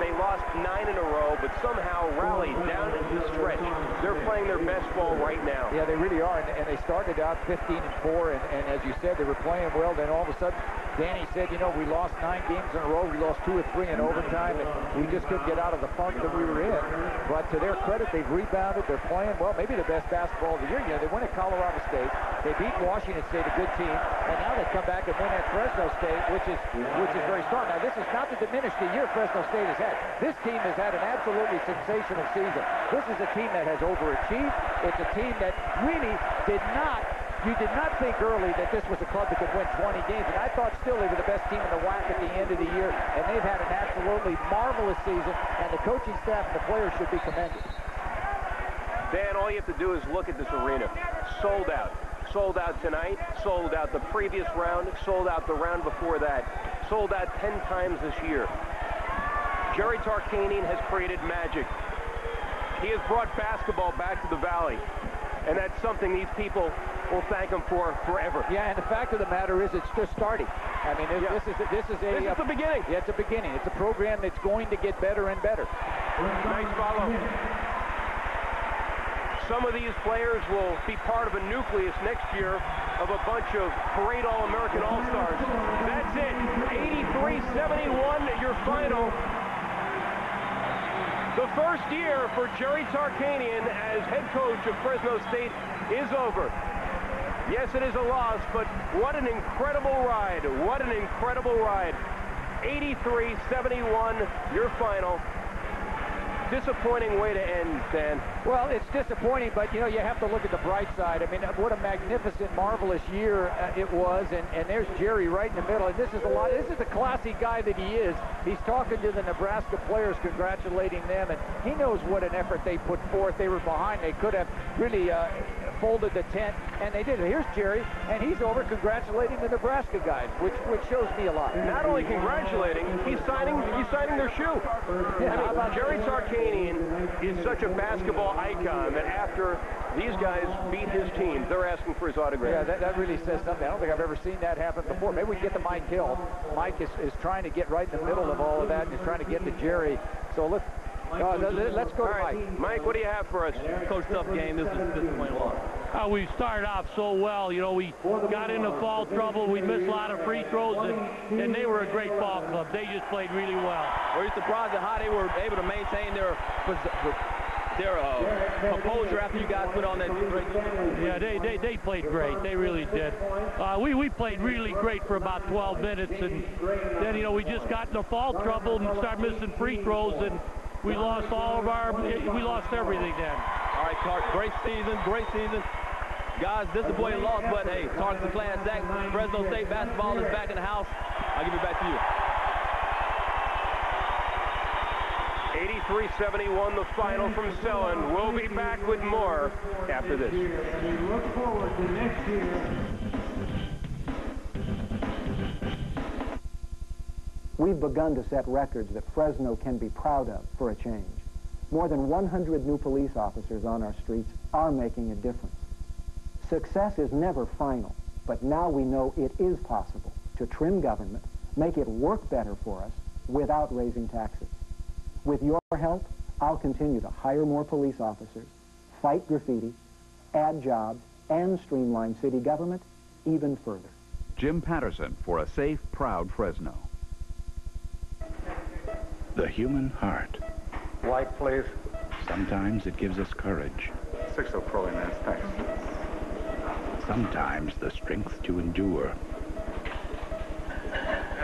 Speaker 1: They lost nine in a row, but somehow rallied down into the stretch. They're playing their best ball right now.
Speaker 3: Yeah, they really are, and, and they started out 15 and 4, and, and as you said, they were playing well. Then all of a sudden, Danny said, you know, we lost nine games in a row. We lost two or three in overtime, and we just couldn't get out of the funk that we were in. But to their credit, they've rebounded. They're playing well, maybe the best basketball of the year. You know, they went at Colorado State. They beat Washington State, a good team. and now they come back and win at Fresno State, which is which is very strong. Now, this is not to diminish the year Fresno State has had. This team has had an absolutely sensational season. This is a team that has overachieved. It's a team that really did not you did not think early that this was a club that could win 20 games, and I thought still they were the best team in the WAC at the end of the year, and they've had an absolutely marvelous season, and the coaching staff and the players should be commended.
Speaker 1: Dan, all you have to do is look at this arena. Sold out. Sold out tonight, sold out the previous round, sold out the round before that, sold out 10 times this year. Jerry Tarkanian has created magic. He has brought basketball back to the Valley, and that's something these people will thank him for forever.
Speaker 3: Yeah, and the fact of the matter is it's just starting. I mean,
Speaker 1: Yeah.
Speaker 3: this is this is a
Speaker 1: This is
Speaker 3: uh,
Speaker 1: the beginning.
Speaker 3: Yeah, it's a beginning. It's a program that's going to get better and better.
Speaker 1: Nice follow. Some of these players will be part of a nucleus next year of a bunch of parade All-American All-Stars. That's it. 83-71, your final. The first year for Jerry Tarkanian as head coach of Fresno State is over. Yes, it is a loss, but what an incredible ride. What an incredible ride. 83-71, your final. Disappointing way to end, Dan.
Speaker 3: Well, it's disappointing, but you know you have to look at the bright side. I mean, what a magnificent, marvelous year uh, it was, and and there's Jerry right in the middle. And this is a lot. This is the classy guy that he is. He's talking to the Nebraska players, congratulating them, and he knows what an effort they put forth. They were behind. They could have really uh, folded the tent, and they did. it. Here's Jerry, and he's over congratulating the Nebraska guys, which which shows me a lot.
Speaker 1: Not only congratulating, he's signing he's signing their shoe.
Speaker 3: Yeah,
Speaker 1: I mean,
Speaker 3: about
Speaker 1: Jerry Tarkanian is such a basketball icon that after these guys beat his team, they're asking for his autograph.
Speaker 3: Yeah, that, that really says something. I don't think I've ever seen that happen before. Maybe we can get to Mike Hill. Mike is, is trying to get right in the middle of all of that and is trying to get to Jerry. So let's, uh, let- let's go
Speaker 1: All
Speaker 3: to
Speaker 1: right,
Speaker 3: Mike.
Speaker 1: Mike, what do you have for us?
Speaker 5: Coach, tough game. This is a disappointing loss.
Speaker 10: Uh, we started off so well. You know, we got into foul trouble. We missed a lot of free throws, and, and they were a great ball club. They just played really well.
Speaker 5: Were you surprised at how they were able to maintain their their uh, composure after you guys put on that great
Speaker 10: Yeah, they, they, they played great. They really did. Uh, we, we played really great for about 12 minutes, and then, you know, we just got into foul trouble and started missing free throws, and we lost all of our, we lost everything then.
Speaker 5: All right, Tark, great season, great season. Guys, disappointing loss, but hey, Tark's a class act. Fresno State basketball is back in the house. I'll give it back to you.
Speaker 1: 83-71, the final from Selland. We'll be back with more after this.
Speaker 6: We look forward to next year.
Speaker 11: We've begun to set records that Fresno can be proud of for a change. More than 100 new police officers on our streets are making a difference. Success is never final, but now we know it is possible to trim government, make it work better for us without raising taxes. With your help, I'll continue to hire more police officers, fight graffiti, add jobs, and streamline city government even further.
Speaker 4: Jim Patterson for a safe, proud Fresno.
Speaker 12: The human heart.
Speaker 13: Light, please.
Speaker 12: Sometimes it gives us courage.
Speaker 13: Six oh pro man, thanks.
Speaker 12: Sometimes the strength to endure.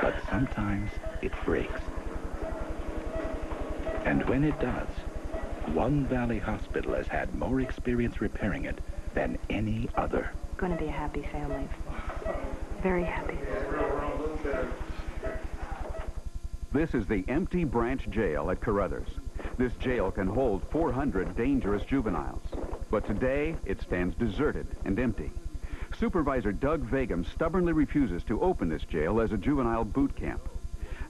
Speaker 12: But sometimes it breaks. And when it does, One Valley Hospital has had more experience repairing it than any other.
Speaker 14: Going to be a happy family. Very happy.
Speaker 4: This is the empty branch jail at Caruthers. This jail can hold 400 dangerous juveniles. But today, it stands deserted and empty. Supervisor Doug Vagim stubbornly refuses to open this jail as a juvenile boot camp.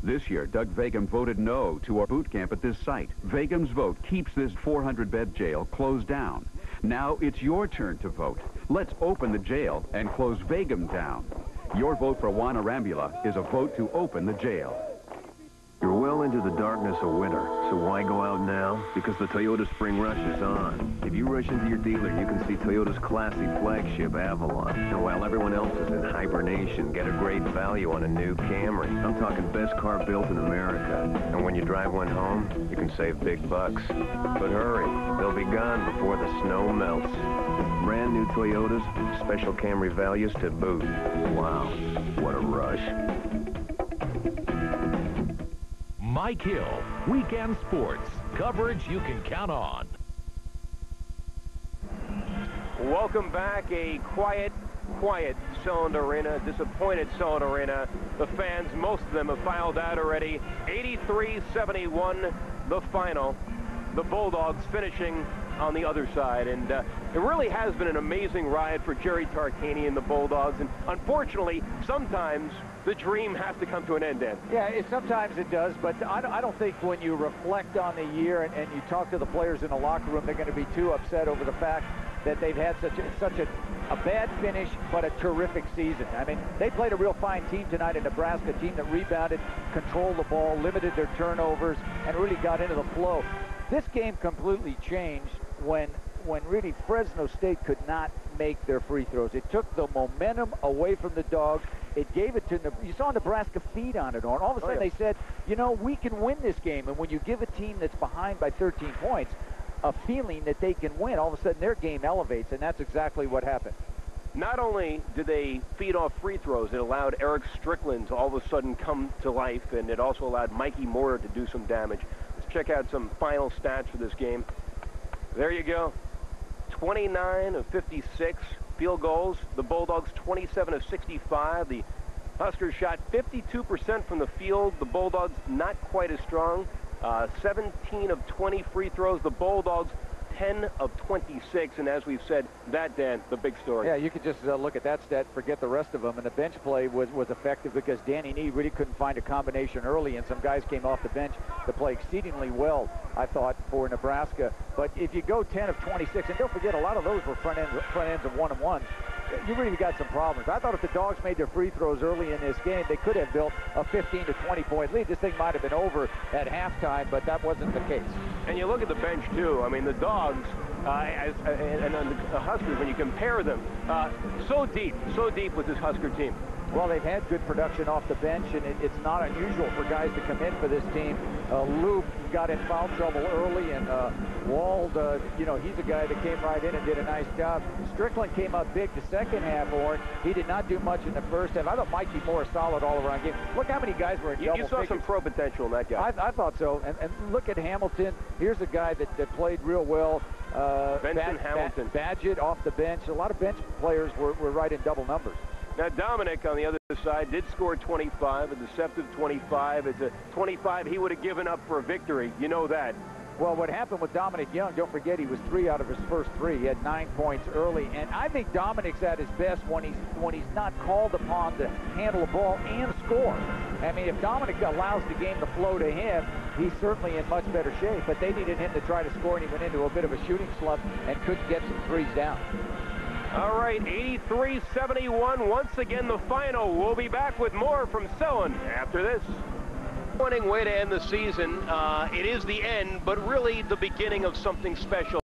Speaker 4: This year, Doug Vagim voted no to our boot camp at this site. Vagim's vote keeps this 400-bed jail closed down. Now it's your turn to vote. Let's open the jail and close Vagim down. Your vote for Juan Arambula is a vote to open the jail.
Speaker 15: Your will well into the darkness of winter, so why go out now? Because the Toyota Spring Rush is on. If you rush into your dealer, you can see Toyota's classy flagship Avalon. And while everyone else is in hibernation, get a great value on a new Camry. I'm talking best car built in America. And when you drive one home, you can save big bucks. But hurry, they'll be gone before the snow melts. Brand new Toyotas, special Camry values to boot. Wow, what a rush.
Speaker 8: Mike Hill, Weekend Sports. Coverage you can count on.
Speaker 1: Welcome back. A quiet, quiet Selland Arena, disappointed Selland Arena. The fans, most of them have filed out already. 83-71, the final. The Bulldogs finishing on the other side. And uh, it really has been an amazing ride for Jerry Tarkanian and the Bulldogs. And unfortunately, sometimes the dream has to come to an end, Dan.
Speaker 3: Yeah, it, sometimes it does, but I, I, don't think when you reflect on the year and, and you talk to the players in the locker room, they're going to be too upset over the fact that they've had such a, such a, a bad finish, but a terrific season. I mean, they played a real fine team tonight in Nebraska, a team that rebounded, controlled the ball, limited their turnovers, and really got into the flow. This game completely changed when when really Fresno State could not make their free throws. It took the momentum away from the Dogs. It gave it to you saw Nebraska feed on it, on. All of a oh, sudden oh, yeah. they said, you know, we can win this game. And when you give a team that's behind by 13 points a feeling that they can win, all of a sudden their game elevates, and that's exactly what happened.
Speaker 1: Not only did they feed off free throws, it allowed Erick Strickland to all of a sudden come to life, and it also allowed Mikki Moore to do some damage. Let's check out some final stats for this game. There you go. 29 of 56 field goals. The Bulldogs 27 of 65. The Huskers shot 52% from the field. The Bulldogs not quite as strong. Uh, 17 of 20 free throws. The Bulldogs 10 of 26, and as we've said, that, Dan, the big story.
Speaker 3: Yeah, you could just uh, look at that stat, forget the rest of them, and the bench play was, was effective because Danny Nee really couldn't find a combination early, and some guys came off the bench to play exceedingly well, I thought, for Nebraska. But if you go 10 of 26, and don't forget, a lot of those were front ends, front ends of one and one you really got some problems. I thought if the Dogs made their free throws early in this game, they could have built a 15 to 20 point lead. This thing might have been over at halftime, but that wasn't the case.
Speaker 1: And you look at the bench too. I mean, the Dogs uh, as, uh, and, and the Huskers, when you compare them, uh, so deep, so deep with this Husker team.
Speaker 3: Well, they've had good production off the bench, and it, it's not unusual for guys to come in for this team. Uh, Loop got in foul trouble early, and uh, Wald, uh, you know, he's a guy that came right in and did a nice job. Strickland came up big the second half, Orrin. He did not do much in the first half. I thought Mikki Moore solid all-around game. Look how many guys were in
Speaker 1: you,
Speaker 3: double
Speaker 1: You saw
Speaker 3: figures.
Speaker 1: some pro potential in that guy.
Speaker 3: I, I thought so. And, and, look at Hamilton. Here's a guy that, that played real well.
Speaker 1: Uh, Benson Bad, Hamilton.
Speaker 3: Badgett off the bench. A lot of bench players were, were right in double numbers.
Speaker 1: Now, Dominick, on the other side, did score 25, a deceptive 25. It's a 25 he would have given up for a victory. You know that.
Speaker 3: Well, what happened with Dominick Young, don't forget he was three out of his first three. He had nine points early. And I think Dominick's at his best when he's when he's not called upon to handle the ball and score. I mean, if Dominick allows the game to flow to him, he's certainly in much better shape. But they needed him to try to score, and he went into a bit of a shooting slump and couldn't get some threes down.
Speaker 1: All right, 83-71. Once again, the final. We'll be back with more from Selland after this. Winning way to end the season. Uh, it is the end, but really the beginning of something special.